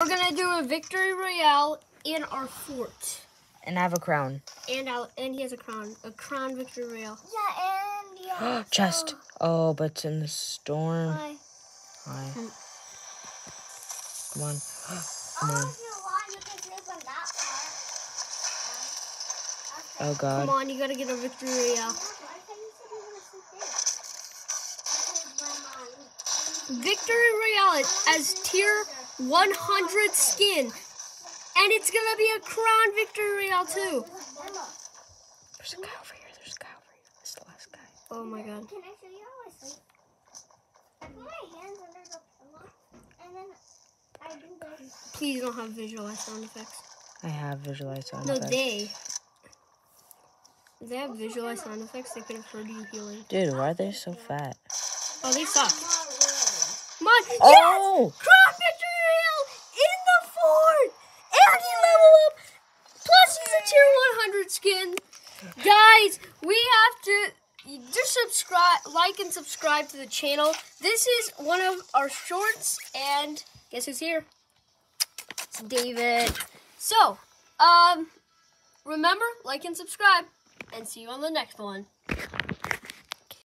We're gonna do a victory royale in our fort, And I have a crown. and I'll, and he has a crown, a crown victory royale. Yeah, and yeah. Chest. Oh, but it's in the storm. Hi. Hi. Hmm. Come on. Oh, Come on. you want, you can sleep on that part. Um, oh god. Come on, you gotta get a victory royale. Yeah, but I thought you said you were gonna sleep there. Okay, Mom. Victory royale as tier 100 skin, and it's gonna be a crown victory royale too. There's a guy over here. There's a guy over here. This the last guy. Oh my god. can I show you how I sleep? I put my hands under the pillow, and then I do this. Please don't have visualized sound effects. I have visualized sound No, effects. they. If they have visualized sound effects, they could have heard you healing. Dude, why are they so fat? Oh, they suck. Not really. Come on. Oh! Yes! Oh! Crown victory royale in the fort! And he level up! Plus he's a tier 100 skin. Guys, we have to just subscribe, like and subscribe to the channel. This is one of our shorts, and guess who's here? It's David. So, um, remember, like and subscribe, and see you on the next one.